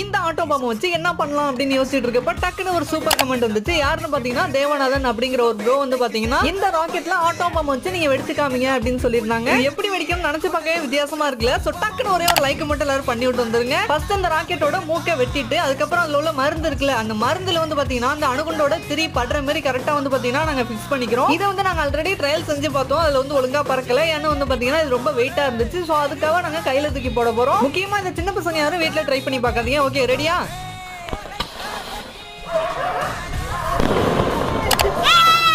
இந்த ஆட்டோ பாம்பை வச்சு என்ன பண்ணலாம் அப்படின்னு யோசிச்சுட்டு இருக்கப்ப டக்குன்னு ஒரு சூப்பர் கமெண்ட் வந்துச்சு. யாருன்னு பாத்தீங்கன்னா தேவநாதன் அப்படிங்கிற ஒரு ப்ரோ வந்து பாத்தீங்கன்னா இந்த ராக்கெட்ல ஆட்டோ பாம்பை வச்சு நீங்க வெடிச்சு காமிங்க அப்படின்னு சொல்லியிருந்தாங்க. எப்படி வெடிக்கணும்னு நினைச்சு பார்க்கவே வித்தியாசமா இருக்குல்ல. சோ டக்குன்னு ஒரே ஒரு லைக் மட்டும் எல்லாரும் பண்ணி விட்டு வந்துருங்க. ஃபர்ஸ்ட் அந்த ராக்கெட்டோட மூக்கை வெட்டிட்டு அதுக்கப்புறம் அதுல உள்ள மருந்து இருக்குல்ல அந்த மருந்துல வந்து பாத்தீங்கன்னா அந்த அணுகுண்டோட திரி படுற மாதிரி கரெக்டா வந்து பாத்தீங்கன்னா நாங்க ஃபிக்ஸ் பண்ணிக்கிறோம். இதை வந்து நாங்க ஆல்ரெடி ட்ரையல் செஞ்சு பார்த்தோம். அதுல வந்து ஒழுங்கா பறக்கல. ஏன்னா வந்து பாத்தீங்கன்னா இது ரொம்ப வெயிட்டா இருந்துச்சு. சோ அதுக்காக நாங்க கையில தூக்கி போட போறோம். முக்கியமா இந்த சின்ன பசங்க யாரும் வீட்டுல ட்ரை பண்ணி பார்க்காதீங்க. ஓகே ரெடியா